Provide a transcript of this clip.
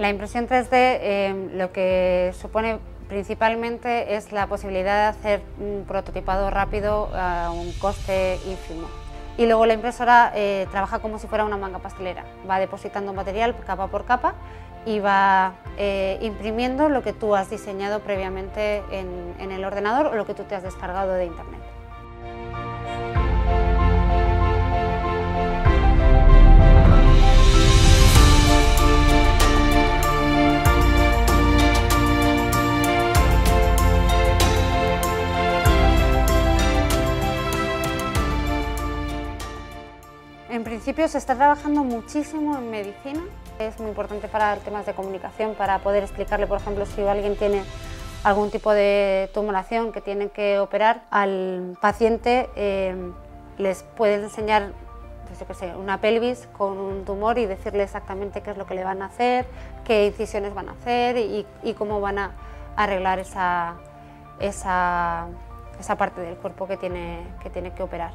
La impresión 3D eh, lo que supone principalmente es la posibilidad de hacer un prototipado rápido a un coste ínfimo. Y luego la impresora eh, trabaja como si fuera una manga pastelera, va depositando material capa por capa y va eh, imprimiendo lo que tú has diseñado previamente en, en el ordenador o lo que tú te has descargado de internet. En principio se está trabajando muchísimo en medicina. Es muy importante para temas de comunicación, para poder explicarle, por ejemplo, si alguien tiene algún tipo de tumoración que tiene que operar, al paciente eh, les puede enseñar pues una pelvis con un tumor y decirle exactamente qué es lo que le van a hacer, qué incisiones van a hacer y, cómo van a arreglar esa, esa, esa parte del cuerpo que tiene que, tiene que operar.